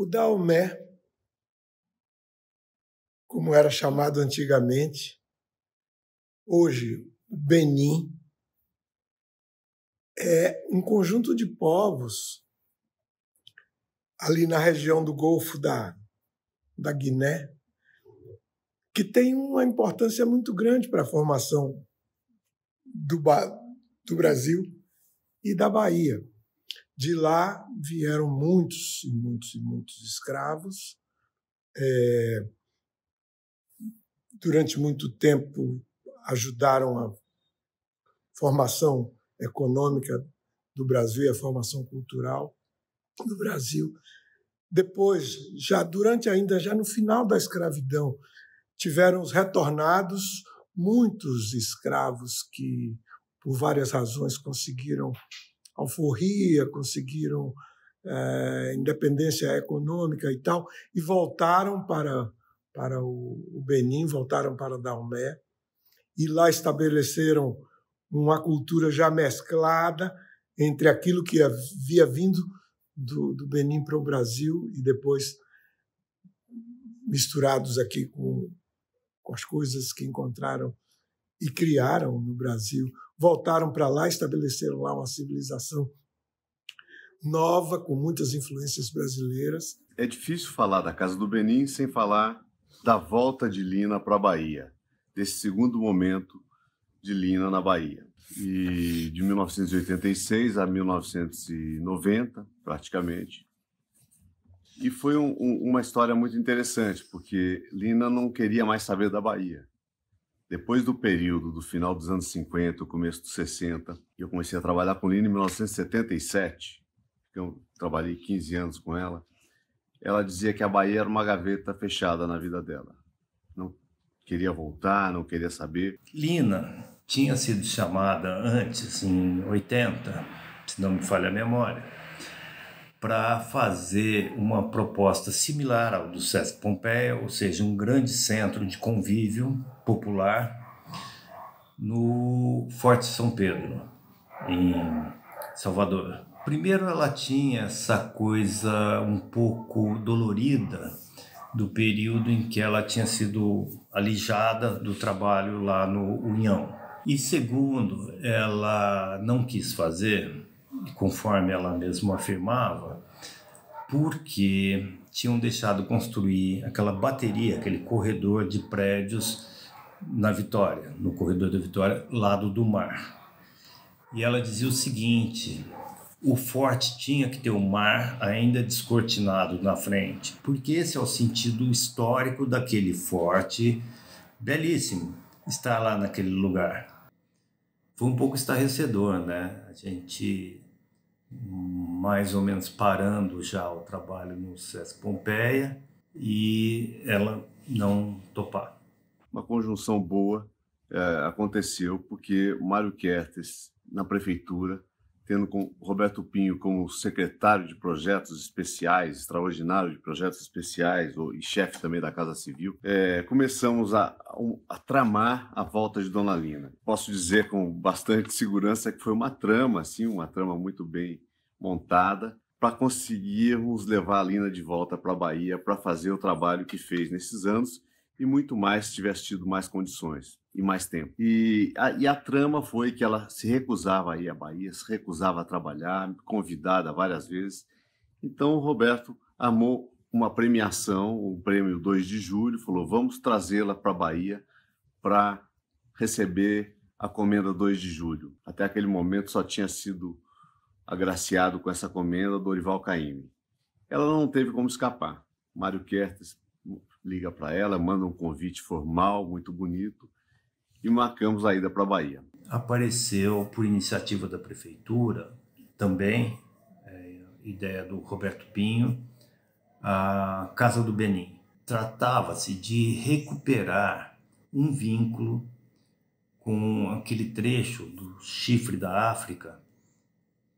O Daomé, como era chamado antigamente, hoje o Benin, é um conjunto de povos ali na região do Golfo da, da Guiné, que tem uma importância muito grande para a formação do, do Brasil e da Bahia. De lá vieram muitos e muitos e muitos escravos. É, durante muito tempo ajudaram a formação econômica do Brasil e a formação cultural do Brasil. Depois, já durante ainda já no final da escravidão, tiveram os retornados muitos escravos que por várias razões conseguiram alforria, conseguiram é, independência econômica e tal, e voltaram para, para o, Benin, voltaram para Daomé, e lá estabeleceram uma cultura já mesclada entre aquilo que havia vindo do, do Benin para o Brasil e depois misturados aqui com, com as coisas que encontraram e criaram no Brasil. Voltaram para lá, estabeleceram lá uma civilização nova, com muitas influências brasileiras. É difícil falar da Casa do Benin sem falar da volta de Lina para a Bahia, desse segundo momento de Lina na Bahia. E de 1986 a 1990, praticamente. E foi um, um, uma história muito interessante, porque Lina não queria mais saber da Bahia. Depois do período do final dos anos 50, começo dos 60, eu comecei a trabalhar com Lina em 1977. Eu trabalhei 15 anos com ela. Ela dizia que a Bahia era uma gaveta fechada na vida dela. Não queria voltar, não queria saber. Lina tinha sido chamada antes, em 80, se não me falha a memória, para fazer uma proposta similar ao do Sesc Pompeia, ou seja, um grande centro de convívio popular no Forte São Pedro, em Salvador. Primeiro, ela tinha essa coisa um pouco dolorida do período em que ela tinha sido alijada do trabalho lá no União. E segundo, ela não quis fazer, conforme ela mesma afirmava, porque tinham deixado construir aquela bateria, aquele corredor de prédios na Vitória, no corredor da Vitória, lado do mar. E ela dizia o seguinte: o forte tinha que ter o mar ainda descortinado na frente, porque esse é o sentido histórico daquele forte belíssimo, estar lá naquele lugar. Foi um pouco estarrecedor, né? A gente mais ou menos parando já o trabalho no SESC Pompeia e ela não topar. Uma conjunção boa é, aconteceu porque Mário Kertes, na prefeitura, tendo com Roberto Pinho como secretário de projetos especiais, extraordinário de projetos especiais e chefe também da Casa Civil, é, começamos a, a, tramar a volta de Dona Lina. Posso dizer com bastante segurança que foi uma trama, assim, uma trama muito bem montada para conseguirmos levar a Lina de volta para a Bahia para fazer o trabalho que fez nesses anos e muito mais se tivesse tido mais condições e mais tempo. E a, e a trama foi que ela se recusava a ir à Bahia, se recusava a trabalhar, convidada várias vezes. Então o Roberto armou uma premiação, o prêmio 2 de julho, falou: vamos trazê-la para a Bahia para receber a comenda 2 de julho. Até aquele momento só tinha sido agraciado com essa comenda Dorival Caymmi. Ela não teve como escapar. Mário Kertes liga para ela, manda um convite formal, muito bonito, e marcamos a ida para a Bahia. Apareceu, por iniciativa da prefeitura, também, é, ideia do Roberto Pinho, a Casa do Benin. Tratava-se de recuperar um vínculo com aquele trecho do chifre da África,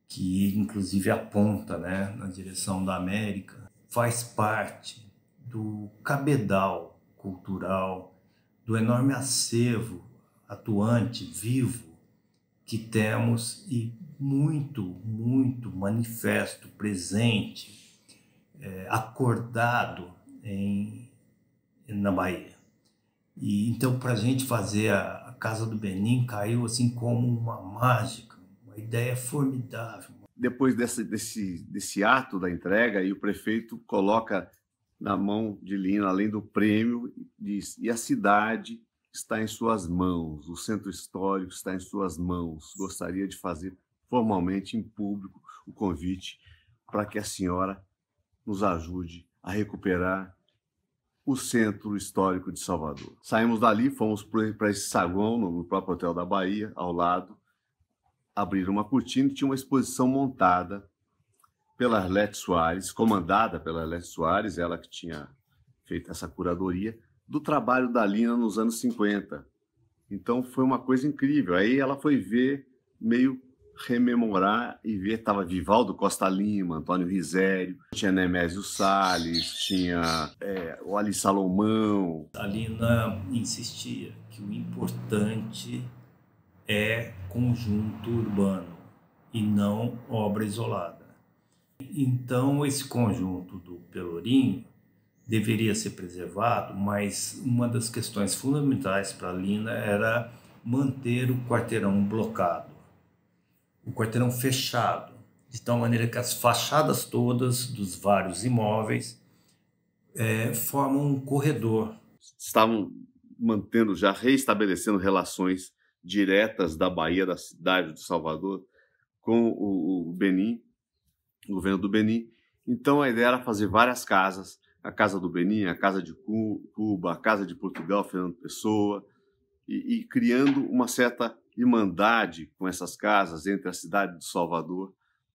que inclusive aponta né, na direção da América, faz parte do cabedal cultural, do enorme acervo atuante, vivo, que temos e muito, muito manifesto, presente, é, acordado em, na Bahia. E então para a gente fazer a, a Casa do Benin caiu assim como uma mágica, uma ideia formidável. Depois desse, desse, desse ato da entrega, e o prefeito coloca na mão de Lina, além do prêmio, diz: e a cidade está em suas mãos, o centro histórico está em suas mãos. Gostaria de fazer formalmente em público o convite para que a senhora nos ajude a recuperar o centro histórico de Salvador. Saímos dali, fomos para esse saguão no próprio Hotel da Bahia, ao lado, abriram uma cortina e tinha uma exposição montada pela Arlete Soares, comandada pela Arlete Soares, ela que tinha feito essa curadoria, do trabalho da Lina nos anos 50. Então foi uma coisa incrível. Aí ela foi ver, meio rememorar e ver, estava Vivaldo Costa Lima, Antônio Risério, tinha Nemésio Salles, tinha é, o Ali Salomão. A Lina insistia que o importante é conjunto urbano e não obra isolada. Então, esse conjunto do Pelourinho deveria ser preservado, mas uma das questões fundamentais para a Lina era manter o quarteirão blocado, o quarteirão fechado, de tal maneira que as fachadas todas dos vários imóveis é, formam um corredor. Estavam mantendo, já reestabelecendo relações diretas da Bahia, da cidade de Salvador, com o, o Benin, o governo do Benin. Então a ideia era fazer várias casas, a casa do Benin, a casa de Cuba, a casa de Portugal, Fernando Pessoa, e, e criando uma certa irmandade com essas casas entre a cidade de Salvador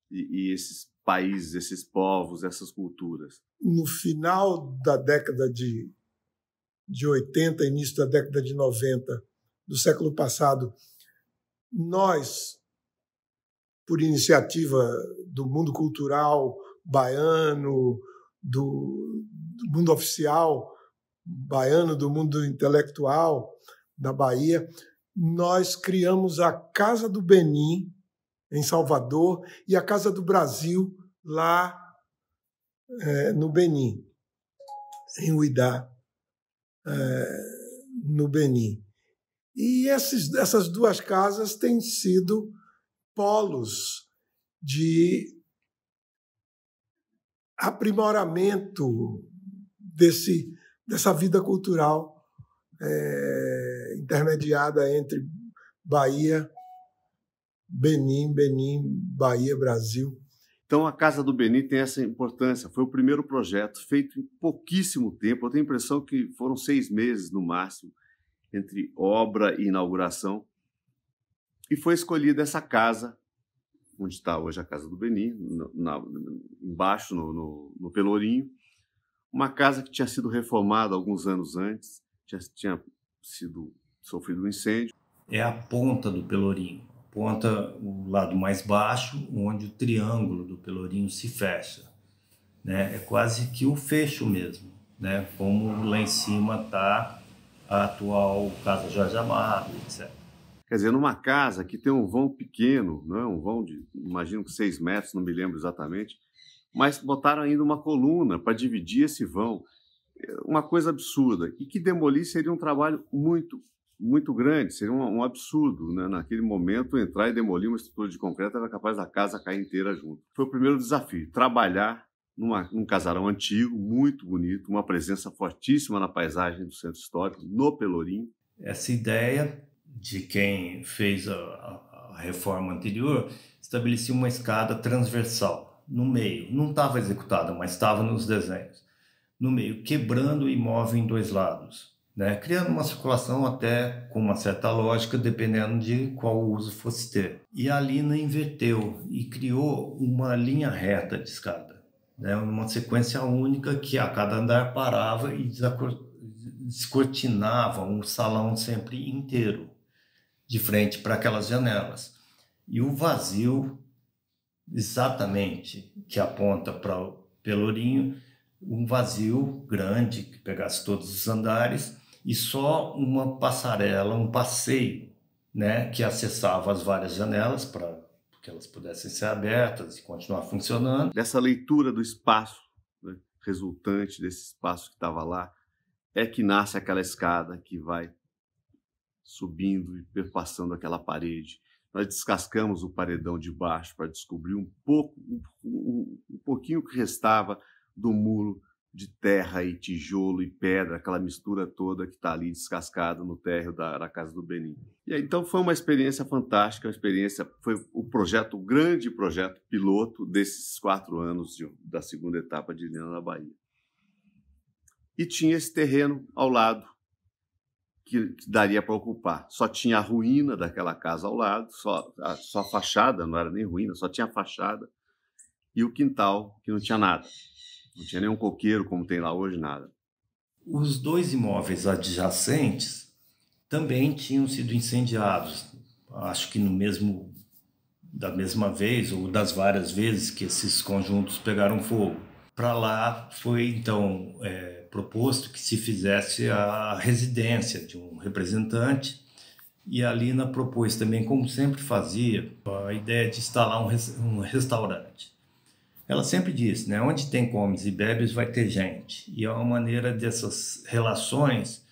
e, e esses países, esses povos, essas culturas. No final da década de, de 80, início da década de 90 do século passado, nós, por iniciativa do mundo cultural baiano, do, do mundo oficial baiano, do mundo intelectual da Bahia, nós criamos a Casa do Benin, em Salvador, e a Casa do Brasil, lá é, no Benin, em Uidá, é, no Benin. E esses, essas duas casas têm sido polos de aprimoramento desse, dessa vida cultural é, intermediada entre Bahia, Benim, Benim, Bahia, Brasil. Então a Casa do Benin tem essa importância. Foi o primeiro projeto feito em pouquíssimo tempo. Eu tenho a impressão que foram seis meses no máximo entre obra e inauguração. E foi escolhida essa casa onde está hoje a Casa do Beni, na, embaixo, no, no, no, Pelourinho. Uma casa que tinha sido reformada alguns anos antes, tinha, tinha sido sofrido um incêndio. É a ponta do Pelourinho, a ponta, o lado mais baixo, onde o triângulo do Pelourinho se fecha. Né? É quase que o fecho mesmo, né? como lá em cima está a atual Casa Jorge Amado, etc. Quer dizer, numa casa que tem um vão pequeno, não é? um vão de, imagino que seis metros, não me lembro exatamente, mas botaram ainda uma coluna para dividir esse vão. Uma coisa absurda. E que demolir seria um trabalho muito, muito grande, seria um, um absurdo. Né? Naquele momento, entrar e demolir uma estrutura de concreto era capaz da casa cair inteira junto. Foi o primeiro desafio, trabalhar numa, num casarão antigo, muito bonito, uma presença fortíssima na paisagem do centro histórico, no Pelourinho. Essa ideia de quem fez a, a reforma anterior, estabelecia uma escada transversal no meio. Não estava executada, mas estava nos desenhos. No meio, quebrando o imóvel em dois lados, né? criando uma circulação até com uma certa lógica, dependendo de qual uso fosse ter. E a Lina inverteu e criou uma linha reta de escada, né? uma sequência única que a cada andar parava e descortinava um salão sempre inteiro de frente para aquelas janelas. E o vazio, exatamente, que aponta para o Pelourinho, um vazio grande que pegasse todos os andares e só uma passarela, um passeio, né, que acessava as várias janelas para que elas pudessem ser abertas e continuar funcionando. Dessa leitura do espaço, né, resultante desse espaço que estava lá é que nasce aquela escada que vai subindo e perpassando aquela parede. Nós descascamos o paredão de baixo para descobrir um pouco, um, um pouquinho que restava do muro de terra e tijolo e pedra, aquela mistura toda que está ali descascada no térreo da, da, casa do Benin. E aí, então foi uma experiência fantástica, uma experiência, foi o projeto, o grande projeto piloto desses quatro anos de, da segunda etapa de Lina na Bahia. E tinha esse terreno ao lado que daria para ocupar. Só tinha a ruína daquela casa ao lado, só a, só a fachada, não era nem ruína, só tinha a fachada e o quintal que não tinha nada. Não tinha nenhum coqueiro como tem lá hoje, nada. Os dois imóveis adjacentes também tinham sido incendiados. Acho que no mesmo da mesma vez ou das várias vezes que esses conjuntos pegaram fogo. Para lá foi então é, proposto que se fizesse a residência de um representante e a Lina propôs também, como sempre fazia, a ideia de instalar um, restaurante. Ela sempre disse, né, onde tem comes e bebes vai ter gente. E é uma maneira dessas relações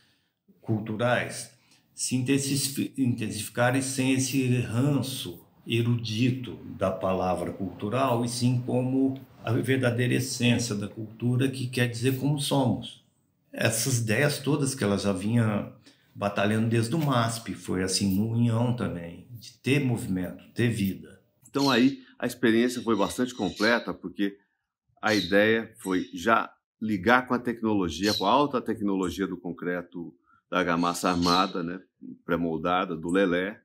culturais se intensificarem sem esse ranço erudito da palavra cultural, e sim como a verdadeira essência da cultura, que quer dizer como somos. Essas ideias todas que ela já vinha batalhando desde o MASP, foi assim no União também, de ter movimento, ter vida. Então aí a experiência foi bastante completa, porque a ideia foi já ligar com a tecnologia, com a alta tecnologia do concreto da argamassa armada, né, pré-moldada, do Lelé,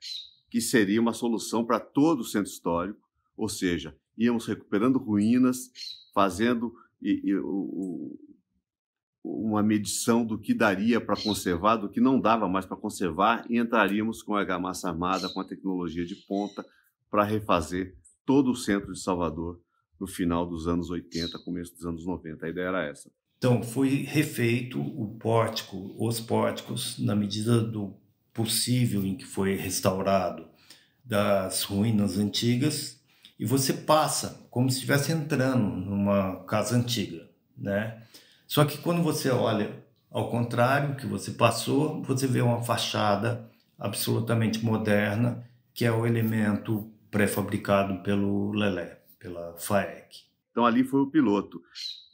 que seria uma solução para todo o centro histórico, ou seja, íamos recuperando ruínas, fazendo e, e, o, uma medição do que daria para conservar, do que não dava mais para conservar, e entraríamos com a argamassa armada, com a tecnologia de ponta, para refazer todo o centro de Salvador no final dos anos 80, começo dos anos 90. A ideia era essa. Então, foi refeito o pórtico, os pórticos, na medida do possível em que foi restaurado das ruínas antigas, e você passa como se estivesse entrando numa casa antiga, né? Só que quando você olha ao contrário que você passou, você vê uma fachada absolutamente moderna, que é o elemento pré-fabricado pelo Lelé, pela FAEC. Então ali foi o piloto.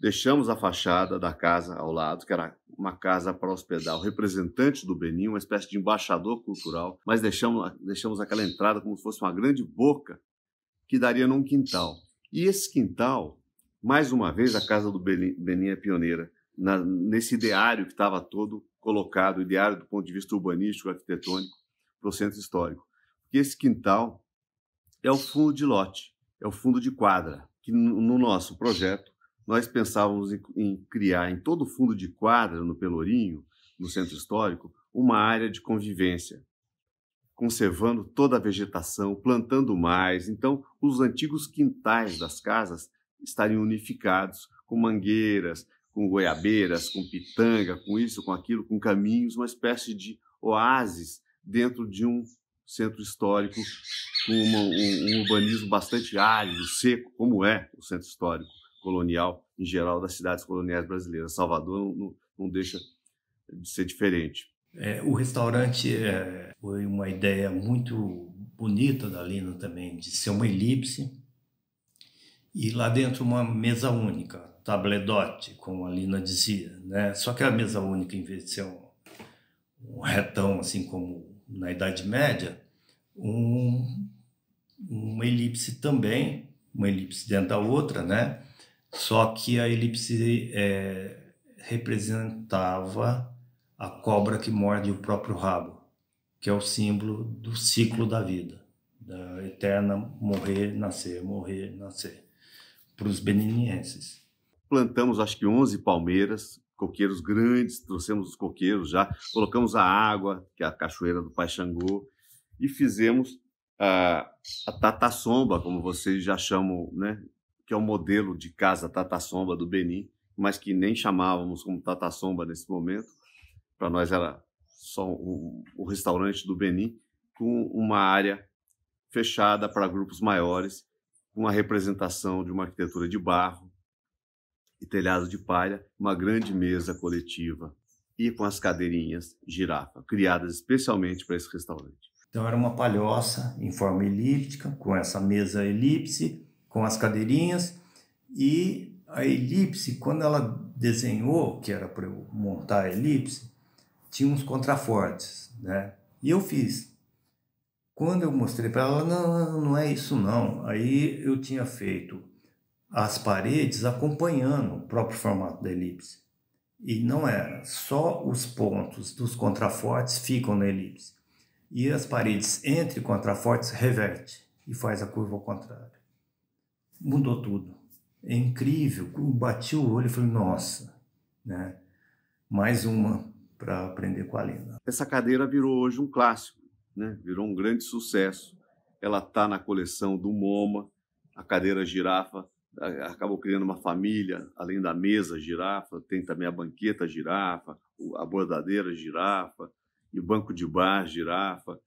Deixamos a fachada da casa ao lado, que era uma casa para hospedar o representante do Benin, uma espécie de embaixador cultural, mas deixamos, deixamos aquela entrada como se fosse uma grande boca que daria num quintal. E esse quintal, mais uma vez, a casa do Benin, é pioneira na, nesse ideário que estava todo colocado, ideário do ponto de vista urbanístico, arquitetônico, para o centro histórico. Porque esse quintal é o fundo de lote, é o fundo de quadra, que no nosso projeto nós pensávamos em, em criar em todo o fundo de quadra, no Pelourinho, no centro histórico, uma área de convivência, conservando toda a vegetação, plantando mais. Então, os antigos quintais das casas estariam unificados com mangueiras, com goiabeiras, com pitanga, com isso, com aquilo, com caminhos, uma espécie de oásis dentro de um centro histórico com uma, um, um, urbanismo bastante árido, seco, como é o centro histórico colonial em geral das cidades coloniais brasileiras. Salvador não, não deixa de ser diferente. É, o restaurante é, foi uma ideia muito bonita da Lina também, de ser uma elipse e lá dentro uma mesa única, tabledote, como a Lina dizia. Né? Só que a mesa única, em vez de ser um, um retão, assim como na Idade Média, um, uma elipse também, uma elipse dentro da outra, né? Só que a elipse é, representava a cobra que morde o próprio rabo, que é o símbolo do ciclo da vida, da eterna morrer, nascer, morrer, nascer, para os beninienses. Plantamos acho que 11 palmeiras, coqueiros grandes, trouxemos os coqueiros já, colocamos a água, que é a cachoeira do Pai Xangô, e fizemos a, a Tatassomba, como vocês já chamam, né? que é o modelo de casa Tatassomba do Benin, mas que nem chamávamos como Tatassomba nesse momento. Para nós era só o, restaurante do Benin, com uma área fechada para grupos maiores, com a representação de uma arquitetura de barro, e telhado de palha, uma grande mesa coletiva e com as cadeirinhas girafa, criadas especialmente para esse restaurante. Então era uma palhoça em forma elíptica, com essa mesa elipse, com as cadeirinhas e a elipse, quando ela desenhou, que era para eu montar a elipse, tinha uns contrafortes, né? E eu fiz. Quando eu mostrei para ela, não, não é isso não. Aí eu tinha feito as paredes acompanhando o próprio formato da elipse. E não era, só os pontos dos contrafortes ficam na elipse. E as paredes entre contrafortes reverte e faz a curva ao contrário. Mudou tudo. É incrível. Bati o olho e falei, nossa, né? mais uma para aprender com a Lina. Essa cadeira virou hoje um clássico, né? virou um grande sucesso. Ela está na coleção do MoMA, a cadeira girafa acabou criando uma família, além da mesa girafa, tem também a banqueta girafa, a bordadeira girafa e o banco de bar girafa.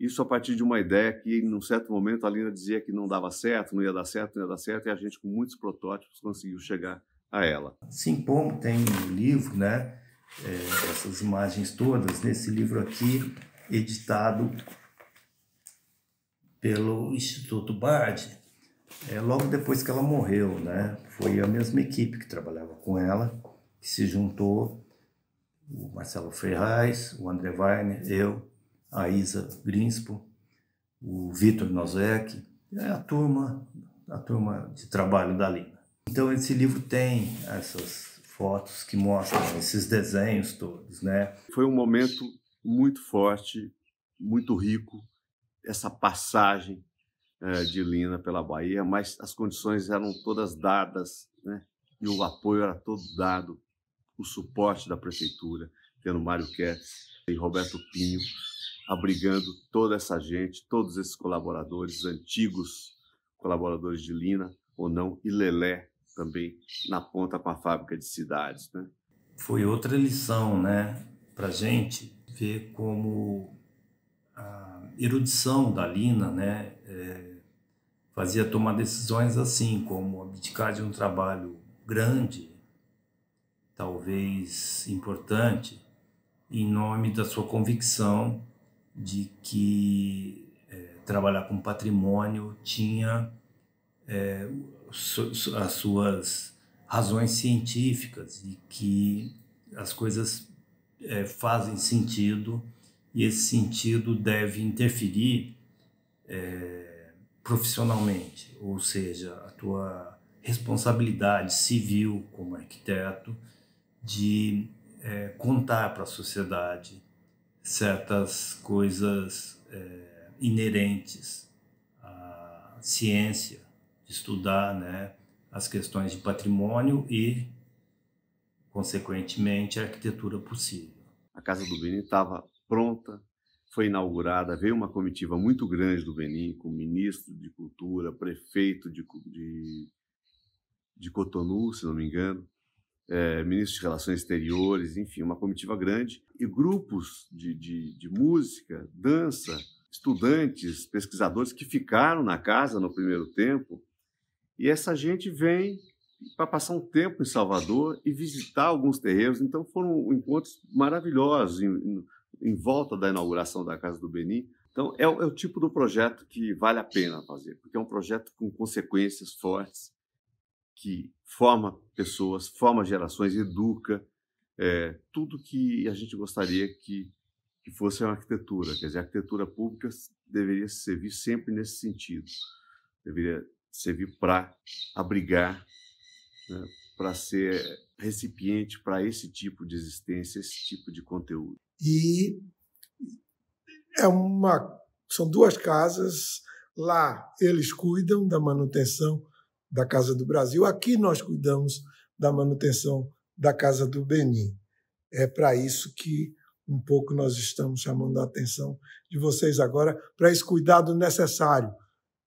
Isso a partir de uma ideia que, num certo momento, a Lina dizia que não dava certo, não ia dar certo, não ia dar certo, e a gente, com muitos protótipos, conseguiu chegar a ela. Sim, como tem no livro, né? É, essas imagens todas, nesse livro aqui, editado pelo Instituto Bard, é, logo depois que ela morreu, né? Foi a mesma equipe que trabalhava com ela, que se juntou, o Marcelo Ferraz, o André Weiner, eu, a Isa Grinspo, o Vitor Nozek, é a turma, a turma de trabalho da Lina. Então esse livro tem essas fotos que mostram esses desenhos todos, né? Foi um momento muito forte, muito rico, essa passagem é, de Lina pela Bahia, mas as condições eram todas dadas, né? e o apoio era todo dado, o suporte da prefeitura, tendo Mário Ketz e Roberto Pinho, abrigando toda essa gente, todos esses colaboradores, antigos colaboradores de Lina ou não, e Lelé também na ponta com a fábrica de cidades. Né? Foi outra lição né, para gente ver como a erudição da Lina né, é, fazia tomar decisões assim, como abdicar de um trabalho grande, talvez importante, em nome da sua convicção de que é, trabalhar com patrimônio tinha é, as suas razões científicas e que as coisas é, fazem sentido e esse sentido deve interferir é, profissionalmente, ou seja, a tua responsabilidade civil como arquiteto de é, contar para a sociedade certas coisas é, inerentes à ciência, estudar né, as questões de patrimônio e, consequentemente, a arquitetura possível. A Casa do Beni estava pronta, foi inaugurada, veio uma comitiva muito grande do Benin, com ministro de Cultura, prefeito de, de, de Cotonou, se não me engano, é, ministro de Relações Exteriores, enfim, uma comitiva grande, e grupos de, de, de música, dança, estudantes, pesquisadores que ficaram na casa no primeiro tempo, e essa gente vem para passar um tempo em Salvador e visitar alguns terreiros. Então foram encontros maravilhosos em volta da inauguração da Casa do Beni. Então, é, é, o tipo do projeto que vale a pena fazer, porque é um projeto com consequências fortes, que forma pessoas, forma gerações, educa, é, tudo que a gente gostaria que, que fosse uma arquitetura. Quer dizer, a arquitetura pública deveria servir sempre nesse sentido, deveria servir para abrigar, né, para ser recipiente para esse tipo de existência, esse tipo de conteúdo. E é uma, são duas casas. Lá eles cuidam da manutenção da Casa do Brasil. Aqui nós cuidamos da manutenção da Casa do Benin. É para isso que um pouco nós estamos chamando a atenção de vocês agora para esse cuidado necessário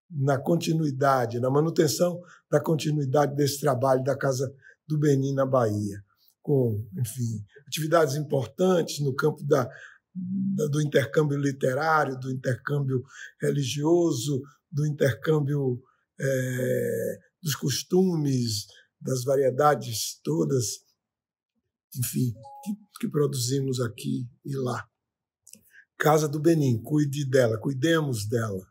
na continuidade, na manutenção da continuidade desse trabalho da Casa do Benin na Bahia com, enfim, atividades importantes no campo da, do intercâmbio literário, do intercâmbio religioso, do intercâmbio é, dos costumes, das variedades todas, enfim, que, que produzimos aqui e lá. Casa do Benim, cuide dela, cuidemos dela.